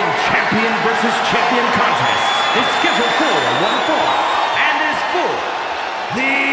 champion versus champion contest is scheduled for one fall and is for the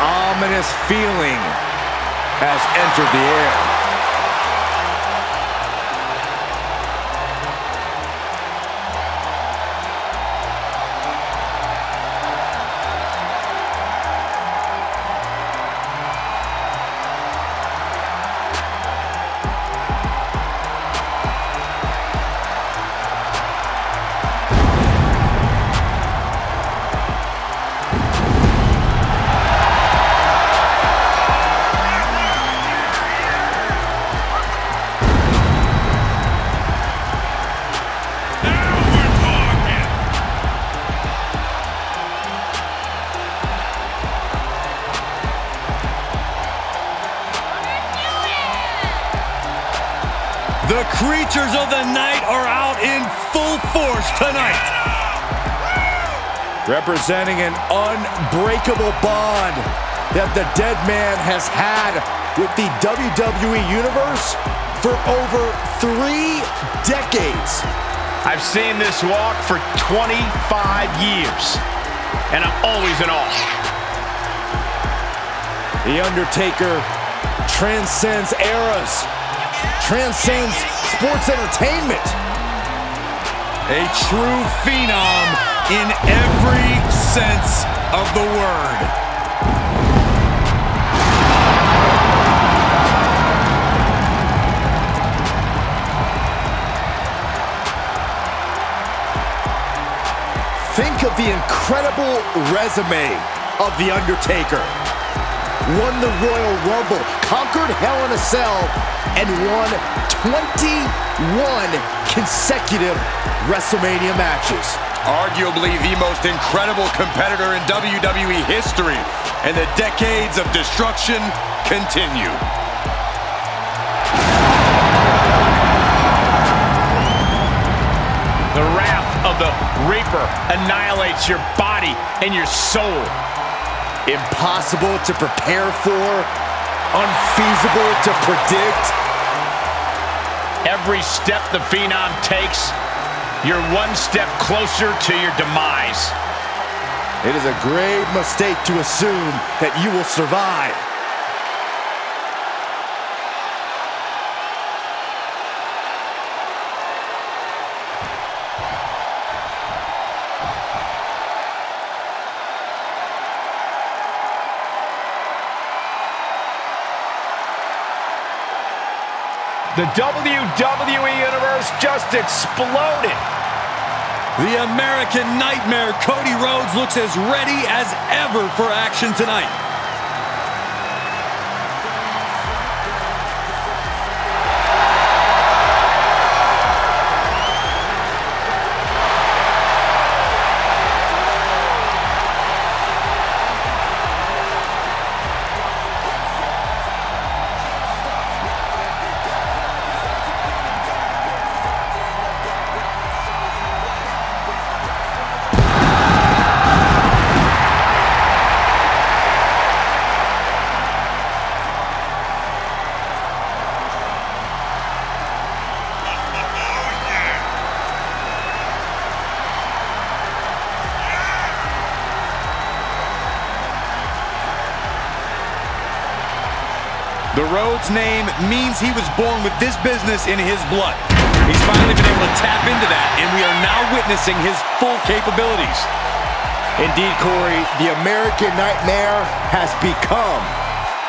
ominous feeling has entered the air. Representing an unbreakable bond that the dead man has had with the WWE Universe for over three decades. I've seen this walk for 25 years, and I'm always in awe. The Undertaker transcends eras, transcends sports entertainment. A true phenom in every sense of the word. Think of the incredible resume of The Undertaker. Won the Royal Rumble, conquered Hell in a Cell, and won 21 consecutive WrestleMania matches. Arguably the most incredible competitor in WWE history, and the decades of destruction continue. The wrath of the Reaper annihilates your body and your soul. Impossible to prepare for, unfeasible to predict. Every step the Phenom takes, you're one step closer to your demise. It is a grave mistake to assume that you will survive. The WWE Universe just exploded. The American Nightmare, Cody Rhodes, looks as ready as ever for action tonight. The Rhodes name means he was born with this business in his blood. He's finally been able to tap into that, and we are now witnessing his full capabilities. Indeed, Corey, the American Nightmare has become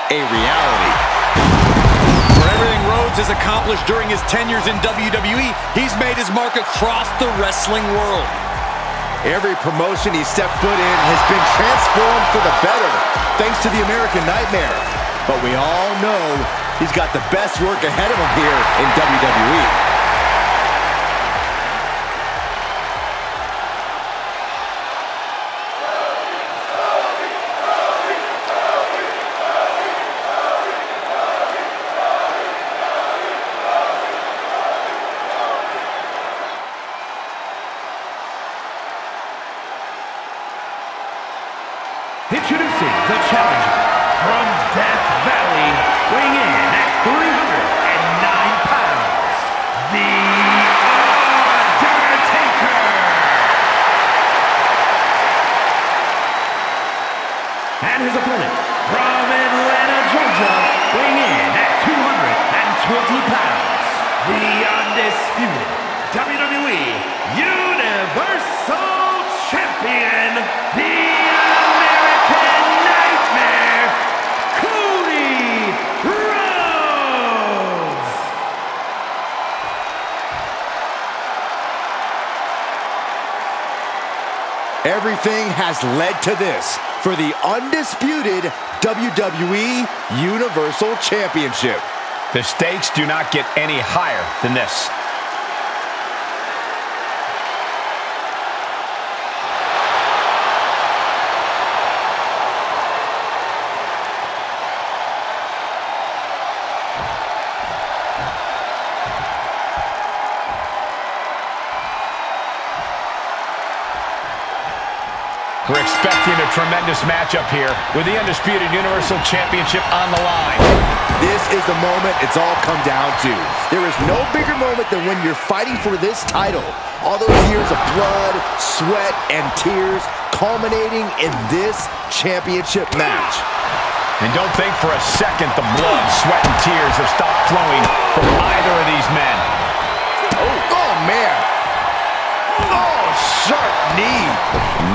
a reality. For everything Rhodes has accomplished during his tenures in WWE, he's made his mark across the wrestling world. Every promotion he stepped foot in has been transformed for the better, thanks to the American Nightmare. But we all know he's got the best work ahead of him here in WWE. Everything has led to this for the undisputed WWE Universal Championship. The stakes do not get any higher than this. Expecting a tremendous matchup here with the Undisputed Universal Championship on the line. This is the moment it's all come down to. There is no bigger moment than when you're fighting for this title. All those years of blood, sweat, and tears culminating in this championship match. And don't think for a second the blood, sweat, and tears have stopped flowing from either of these men. Oh, oh man. Sharp knee.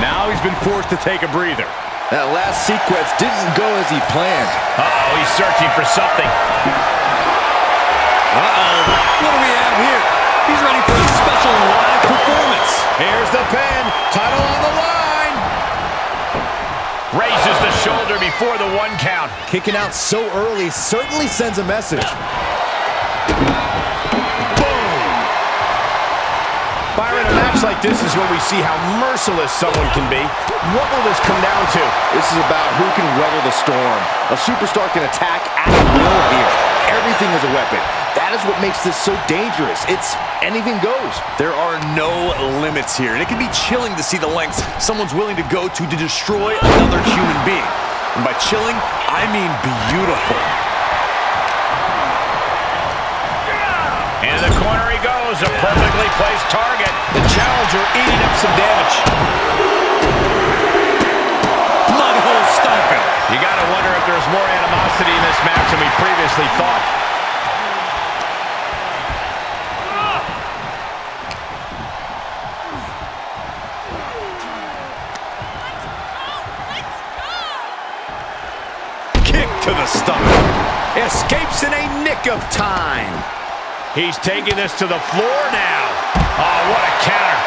Now he's been forced to take a breather. That last sequence didn't go as he planned. Uh-oh, he's searching for something. Uh-oh. What do we have here? He's ready for a special live performance. Here's the pin. Title on the line. Raises the shoulder before the one count. Kicking out so early certainly sends a message. Boom. Byron, a like this is when we see how merciless someone can be. What will this come down to? This is about who can weather the storm. A superstar can attack at will here. Everything is a weapon. That is what makes this so dangerous. It's anything goes. There are no limits here, and it can be chilling to see the lengths someone's willing to go to to destroy another human being. And by chilling, I mean beautiful. He a perfectly placed target. The challenger eating up some damage. Mudhole stomping. You gotta wonder if there's more animosity in this match than we previously thought. Kick to the stomach. Escapes in a nick of time. He's taking this to the floor now. Oh, what a counter.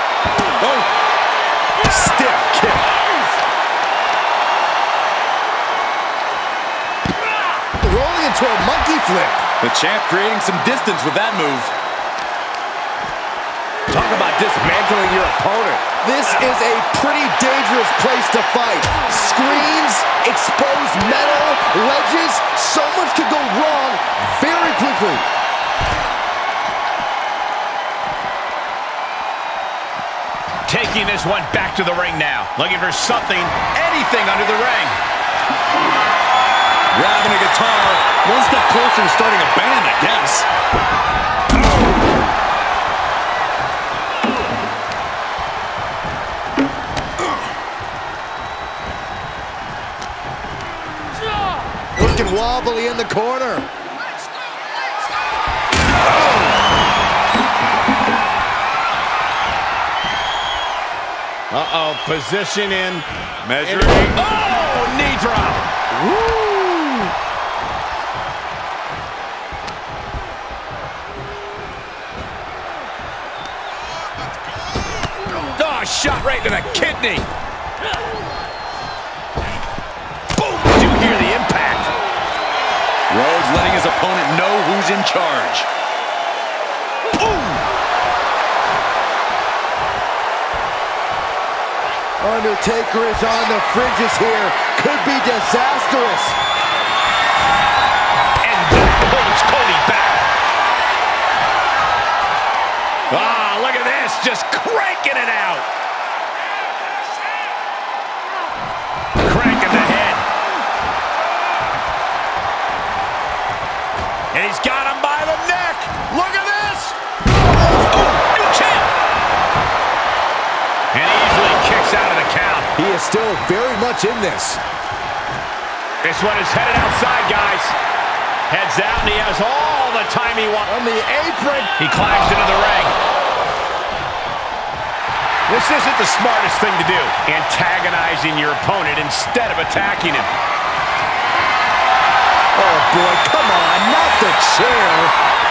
Oh, stiff kick. Rolling into a monkey flip. The champ creating some distance with that move. Talk about dismantling your opponent. This is a pretty dangerous place to fight. Screens, exposed metal, ledges. So much could go wrong very quickly. Taking this one back to the ring now. Looking for something, anything under the ring. Grabbing a guitar. One step closer to starting a band, I guess. Looking wobbly in the corner. Uh-oh, position in. Measuring. Oh, knee drop. Woo! Oh, shot right to the kidney. Boom, did you hear the impact? Rhodes letting his opponent know who's in charge. Undertaker is on the fringes here. Could be disastrous. And that pulls Cody back. Ah, look at this, just cranking it out. Cranking the head. And he's got still very much in this. This one is headed outside, guys. Heads out, and he has all the time he wants. On the apron. He climbs into the ring. This isn't the smartest thing to do, antagonizing your opponent instead of attacking him. Oh, boy, come on, not the chair.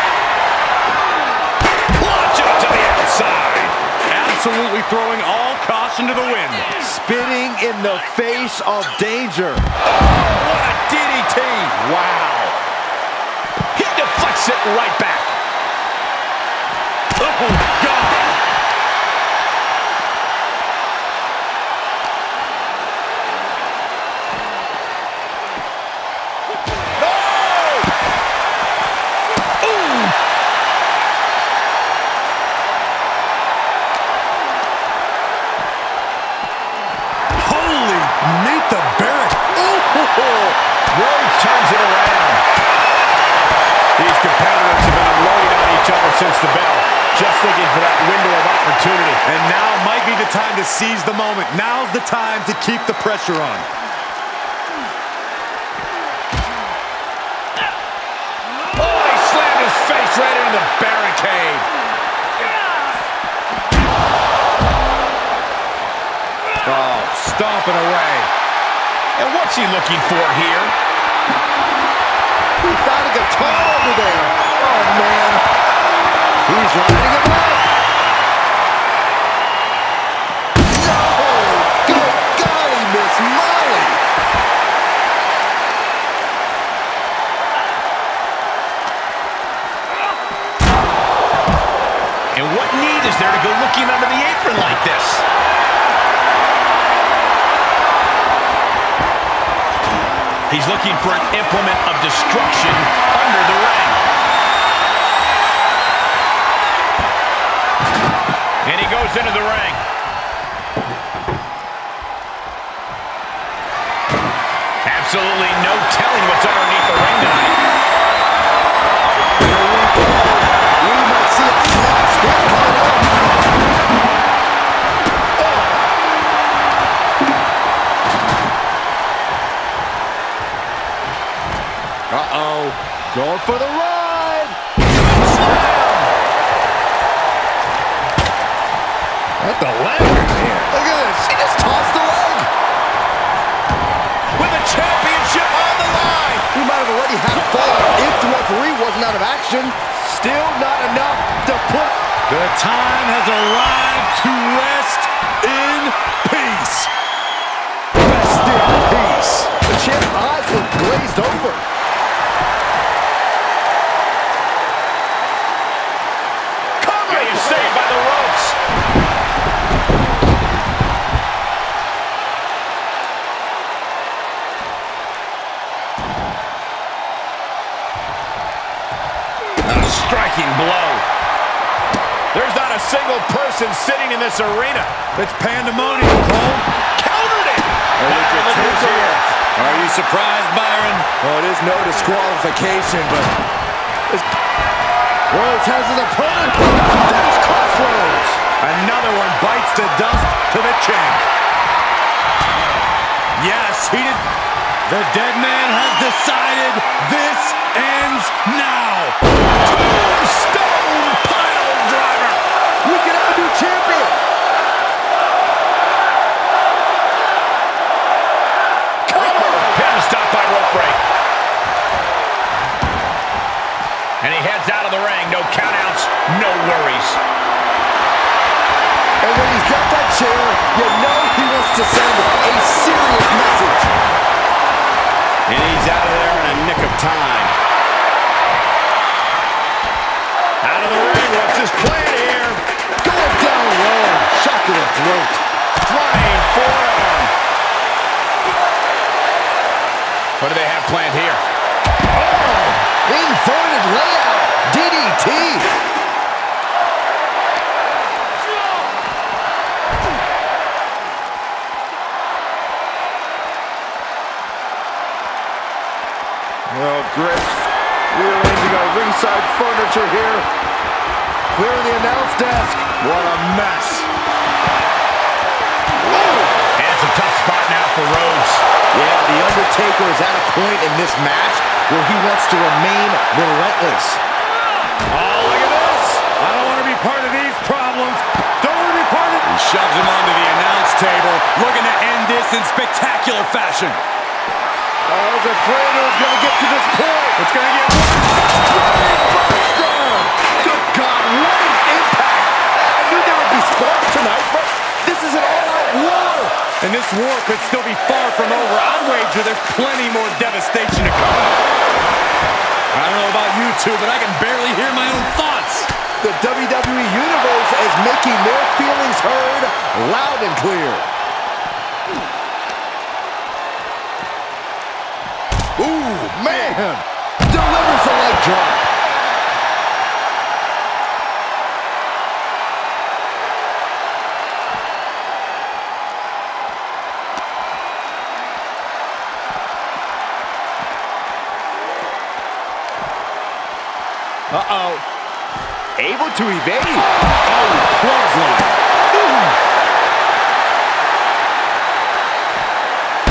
Absolutely throwing all caution to the wind. Spitting in the face of danger. What a DDT. Wow. He deflects it right back. Oh, Now's the time to keep the pressure on. Oh, he slammed his face right into the barricade. Oh, stomping away. And what's he looking for here? He found a guitar over there. Oh, man. He's lining him up. He's looking for an implement of destruction under the ring. And he goes into the ring. Absolutely no telling what's underneath the ring tonight. For the striking blow. There's not a single person sitting in this arena. It's pandemonium, Cole. Countered it. look at Now look who's Taker. here. Are you surprised, Byron? Well, it is no disqualification, but this- Rhodes has his opponent. There's Cross Rhodes. Another one bites the dust to the chin. Yes, he did. The dead man has decided this ends now. Stone pile driver. We can have a new champion. Pin stop by rope break. And he heads out of the ring. What do they have planned here? Oh, inverted layout. DDT. Well, Grit, Rearranging our ringside furniture here. Clearing the announce desk. What a mess. Undertaker is at a point in this match where he wants to remain relentless. Oh, look at this. I don't want to be part of these problems. Don't want to be part of... He shoves him onto the announce table, looking to end this in spectacular fashion. Oh, I was afraid it was going to get to this point. It's going to get! Good God, what an impact! I knew there would be sparks tonight, but this is an! And this war could still be far from over. I'd wager there's plenty more devastation to come. I don't know about you two, but I can barely hear my own thoughts. The WWE Universe is making their feelings heard loud and clear. Ooh, man! Delivers the leg drop. Uh-oh. Able to evade. Oh, clothesline.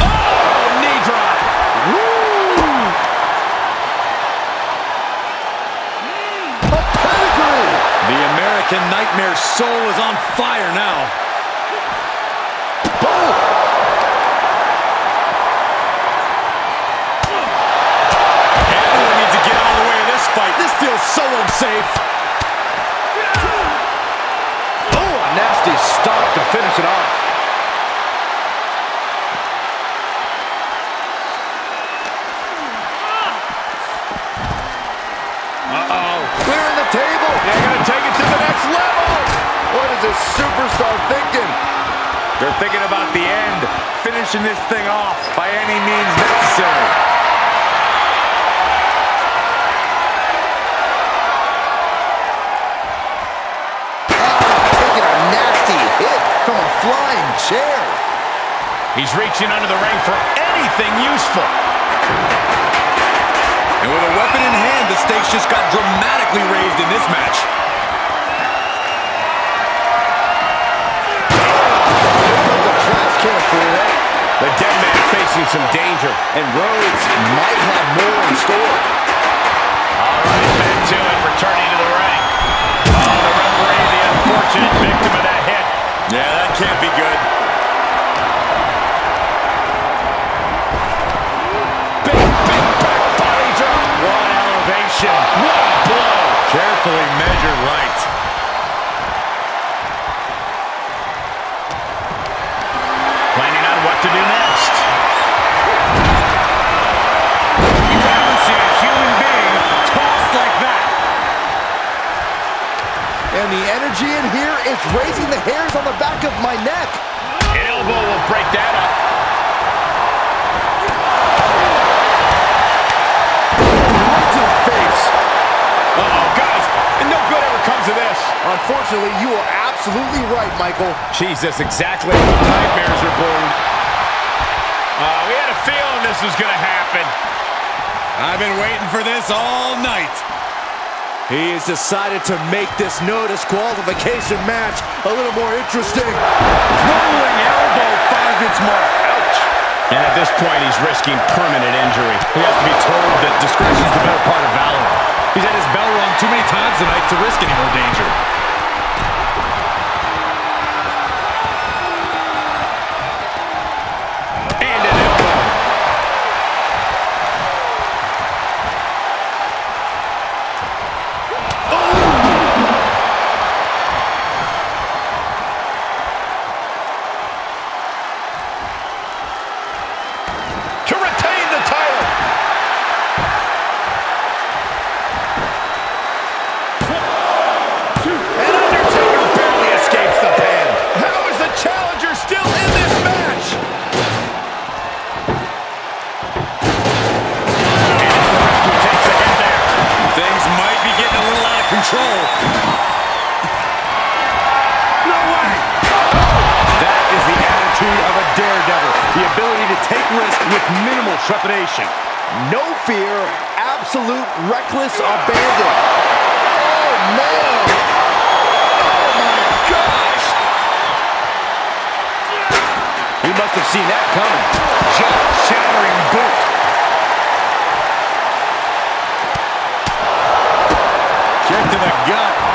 Oh, knee drop. Woo! The American Nightmare soul is on fire now. Boom. Everyone needs to get out of the way of this fight. This unsafe. Oh, a nasty stop to finish it off. Uh-oh. Clearing the table. They're going to take it to the next level. What is this superstar thinking? They're thinking about the end, finishing this thing off by any means necessary. Flying chair. He's reaching under the ring for anything useful. And with a weapon in hand, the stakes just got dramatically raised in this match. Comes a can for that. The dead man facing some danger. And Rhodes might have more in store. Can't be good. In here is raising the hairs on the back of my neck. An elbow will break that up. Right to the face. Uh-oh, guys, and no good ever comes of this. Unfortunately, you are absolutely right, Michael. Jesus, exactly how nightmares are born. Uh, we had a feeling this was going to happen. I've been waiting for this all night. He has decided to make this no disqualification match a little more interesting. Rolling elbow finds its mark. Ouch. And at this point, he's risking permanent injury. He has to be told that discretion is the better part of valor. He's had his bell rung too many times tonight to risk any more danger. With minimal trepidation. No fear, absolute reckless abandon. Oh, man. Oh, my gosh. He must have seen that coming. Jaw-shattering boot. Kick to the gut.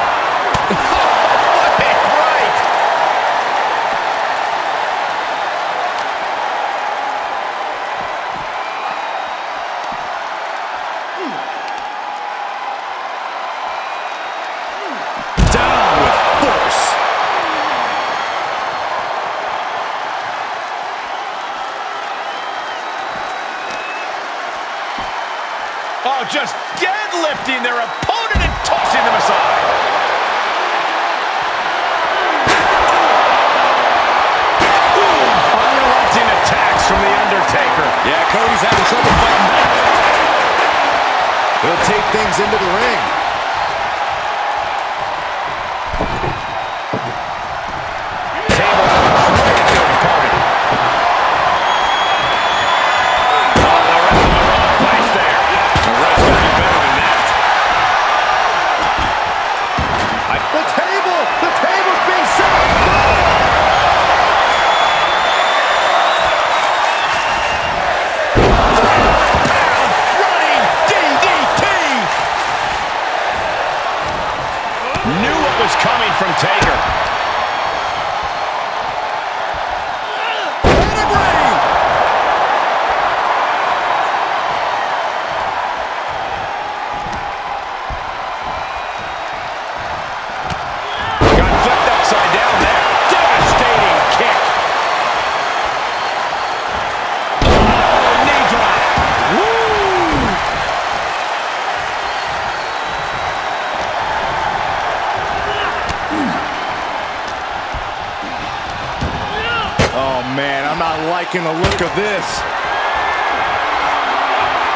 This.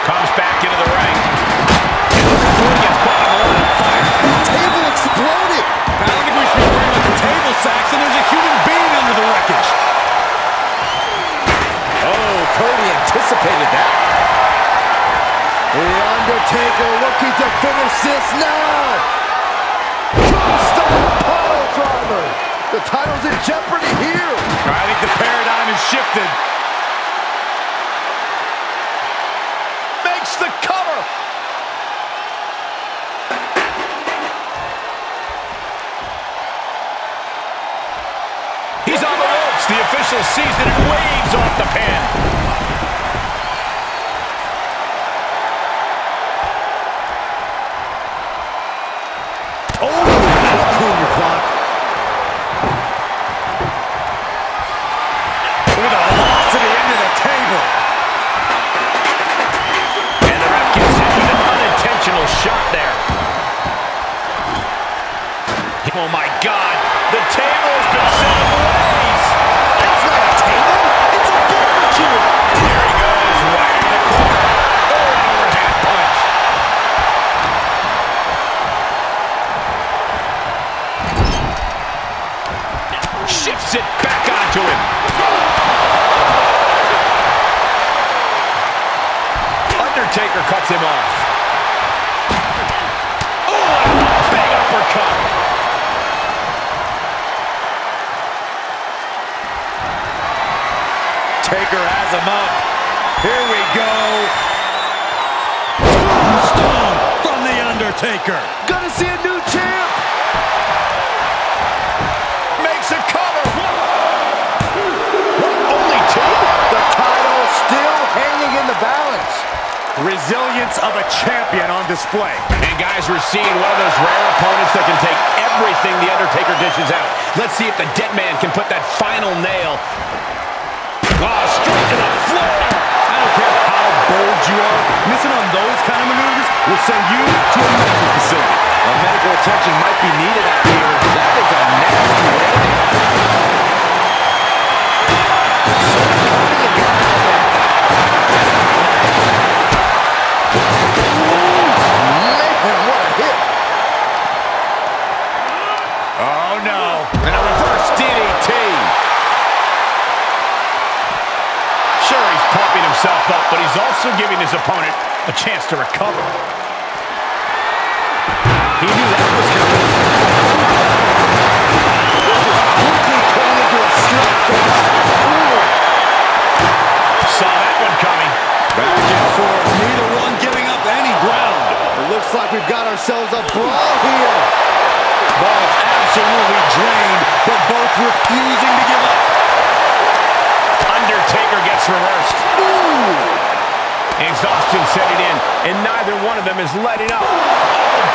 Comes back into the ring. And as gets caught on the line of fire. The table exploded! I don't think we should be about the table and there's a human being under the wreckage. Oh, Cody anticipated that. The Undertaker looking to finish this now. Tombstone pile driver. The title's in jeopardy here. I think the paradigm has shifted. He's on the ropes. The official sees it and waves off the pin. Oh, Undertaker cuts him off. Oh, big uppercut. Taker has him up. Here we go. Tombstone from The Undertaker. Gonna see a new champ. Resilience of a champion on display. And guys, we're seeing one of those rare opponents that can take everything The Undertaker dishes out. Let's see if the dead man can put that final nail. Ah, oh, straight to the floor. I don't care how bold you are. Missing on those kind of maneuvers will send you to a medical facility. Well, medical attention might be needed out here. That is a nasty way. Oh, no. And a reverse DDT. Sure, he's pumping himself up, but he's also giving his opponent a chance to recover. He knew that was coming. Saw that one coming. Back and forth, neither one giving up any ground. It looks like we've got ourselves a brawl here. Absolutely drained, but both refusing to give up. Undertaker gets reversed. Ooh. Exhaustion setting in, and neither one of them is letting up. Oh.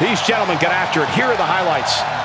These gentlemen got after it. Here are the highlights.